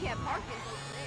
can't park in